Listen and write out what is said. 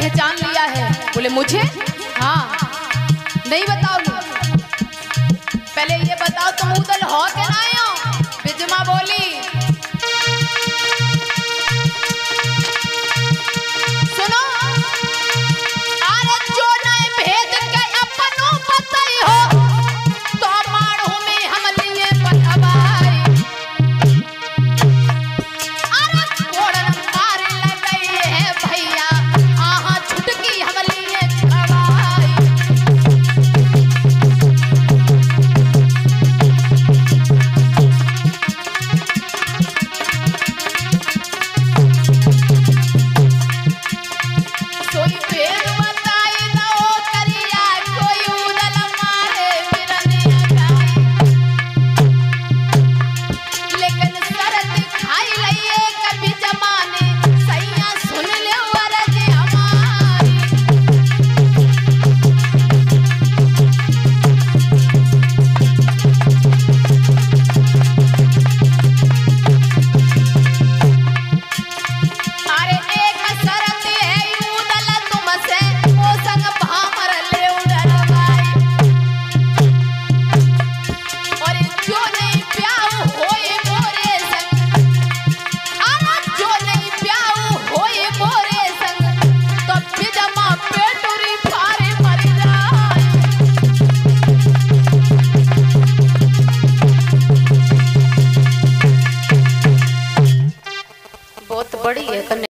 पहचान लिया है। बोले, मुझे? हाँ। नहीं बताओ पहले ये बताओ, तुम उदल हो क्या